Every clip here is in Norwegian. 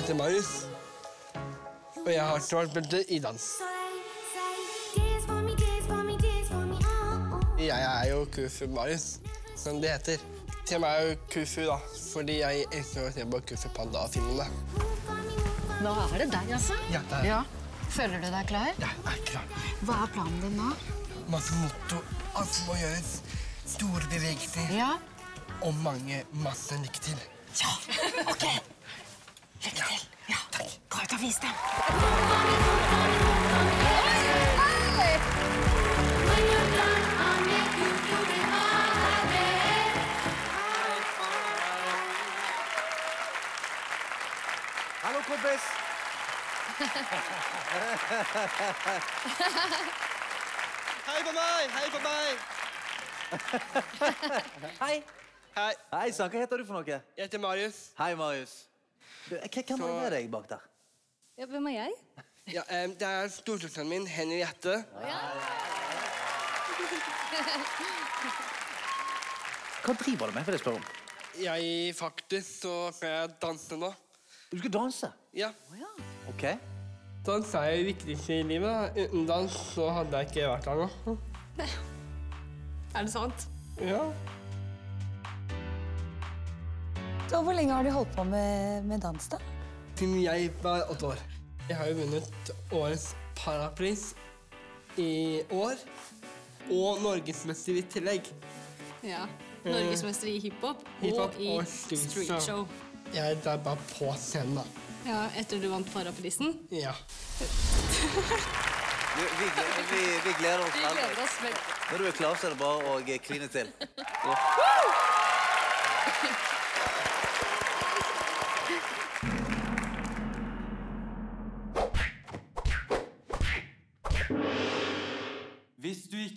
Jeg heter Marius, og jeg har svartbelte i dans. Jeg er jo Kufu Marius, som det heter. Temaet er jo Kufu, da, fordi jeg elsker å se på Kufu Panda-filmene. Nå er det deg, altså? Ja, det er Ja. Føler du deg klar? Jeg er klar. Hva er planen din nå? Masse motto, alt må gjøres. Store bevegelser Ja. og mange masse lykke til. Ja, ok. Lykke til. Ja, Gå ut og vis dem. Hallo, kompis! Hei på meg! Hei på meg! Hei! Hei, Hei sann, hva heter du for noe? jeg heter Marius. Hei, Marius. Du, Hvem er med deg bak der? Ja, hvem er jeg? Ja, um, det er storesøsteren min, Henriette. Hva driver du med? for det spør om? Jeg faktisk så skal jeg danse nå. Du skal danse? Ja. Ok. Dans er det viktigste i livet. Uten dans så hadde jeg ikke vært her nå. Er det sant? Ja. Så hvor lenge har du holdt på med, med dans, da? Siden jeg var åtte år. Jeg har jo vunnet årets parapris i år. Og norgesmester i tillegg. Ja. Norgesmester i hiphop hip og i og street show. Jeg er bare på scenen, da. Ja, etter du vant Paraprisen. Ja. Vi, vi, vi, vi gleder oss Vi gleder oss. Når du er klar, så er det bare å eh, kline til. Ja.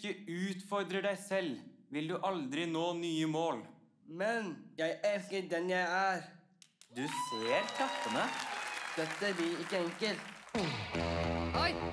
Ikke utfordrer deg selv, vil du aldri nå nye mål. Men jeg elsker den jeg er. Du ser kattene. Dette blir ikke enkelt. Oi!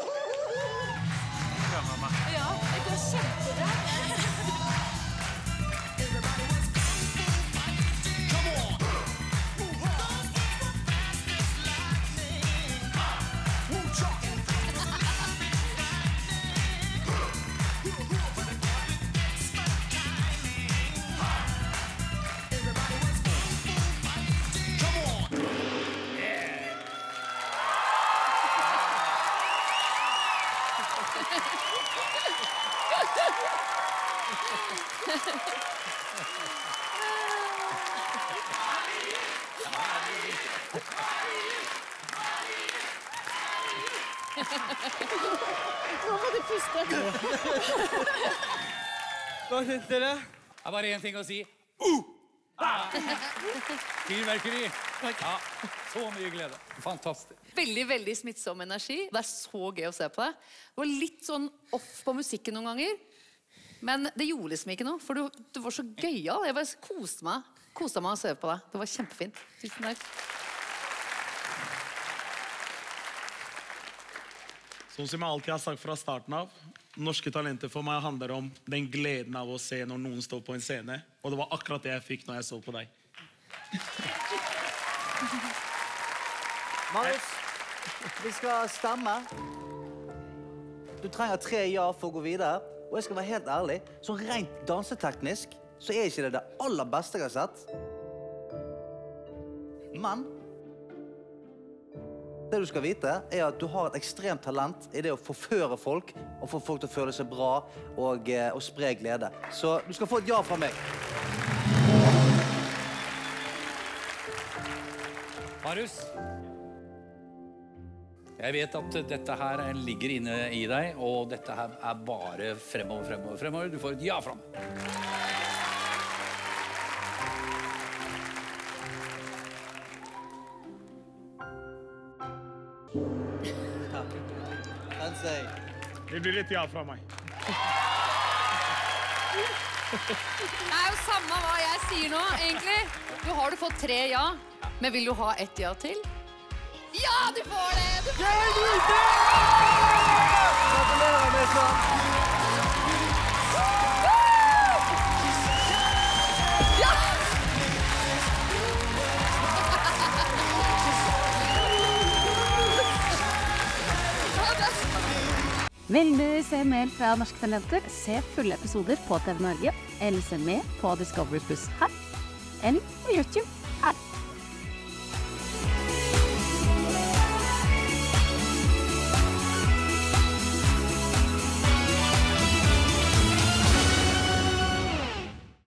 Nå må du puste. Hva syns dere? Det er bare én ting å si. Uh! Ah! Fyrverkeri. Ja, så mye glede. Fantastisk. Veldig veldig smittsom energi. Det er så gøy å se på deg. Det var litt sånn off på musikken noen ganger. Men det gjorde liksom ikke noe, for du, du var så gøyal. Jeg bare koste meg Koste meg å se på deg. Det var kjempefint. Tusen takk. Sånn som jeg alltid har sagt fra starten av, norske talenter for meg handler om den gleden av å se når noen står på en scene. Og det var akkurat det jeg fikk når jeg så på deg. Marius, vi skal stemme. Du trenger tre ja for å gå videre. Og jeg skal være helt ærlig, så rent danseteknisk så er ikke det det aller beste jeg har sett. Men det du skal vite, er at du har et ekstremt talent i det å forføre folk og få folk til å føle seg bra og, eh, og spre glede. Så du skal få et ja fra meg. Marius. Jeg vet at dette her ligger inne i deg, og dette her er bare fremover, fremover, fremover. Du får et ja fra meg. Sensei. Det blir et ja fra meg. Det er jo samme hva jeg sier nå, egentlig. Nå har du fått tre ja, men vil du ha ett ja til? Ja, du får det! Du får det! Gratulerer med sånn. Vil du se mer fra Norske Talenter, se fulle episoder på TV Norge, eller se med på Discovery Pluss her, eller på YouTube.